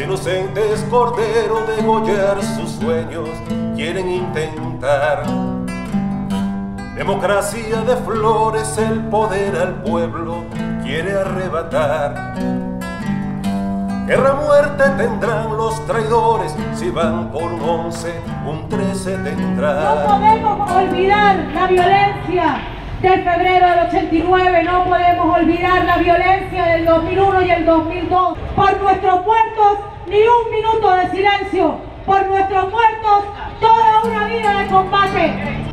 inocentes cordero degollar sus sueños quieren intentar. Democracia de flores, el poder al pueblo quiere arrebatar. Guerra muerte tendrán los traidores, si van por un once, un trece tendrán. No podemos olvidar la violencia del febrero del 89, no podemos olvidar la violencia del 2001 y el 2002. Por nuestros muertos, ni un minuto de silencio. Por nuestros muertos, toda una vida de combate.